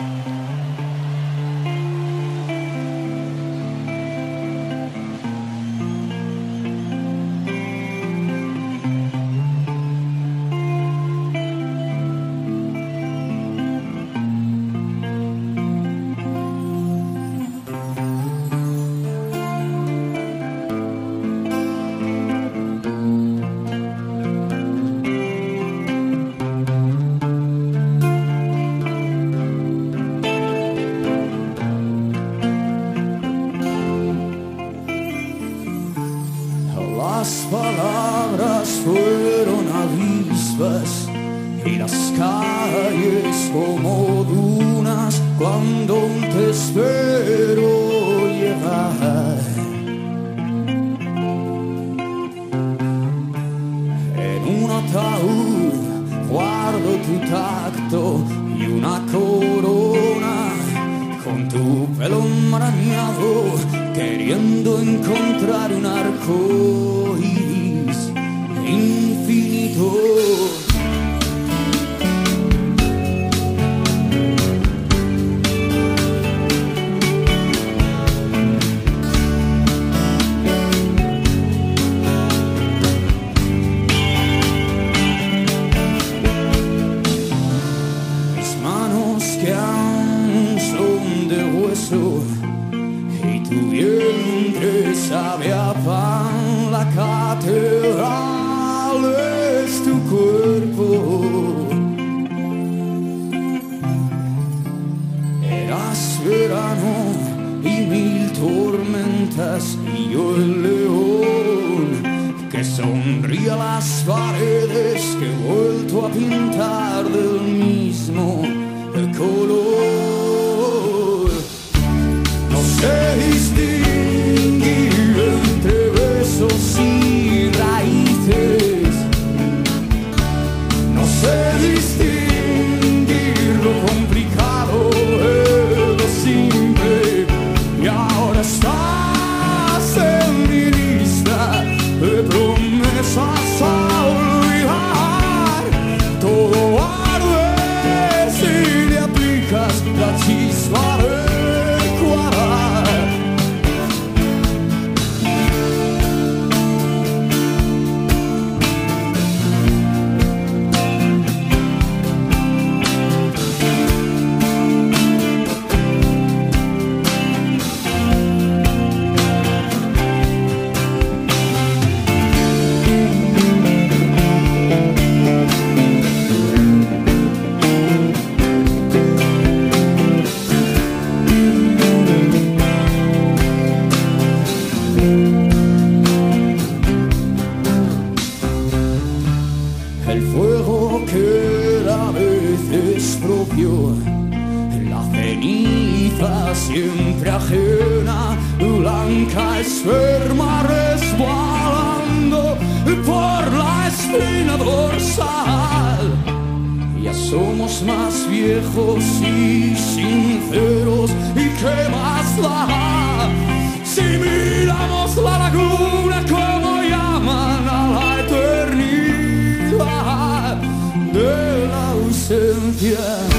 Las como dunas cuando te espero y tu vientre sabe a pan, la catedral es tu cuerpo. Eras verano y mil tormentas y yo el león que sonríe las paredes que he vuelto a pintar del mismo color. Todo arde si le aplicas la chispa El fuego que a veces propio, la ceniza siempre ajena, blanca esperma resbalando por la espina dorsal. Ya somos más viejos y sinceros, ausencia.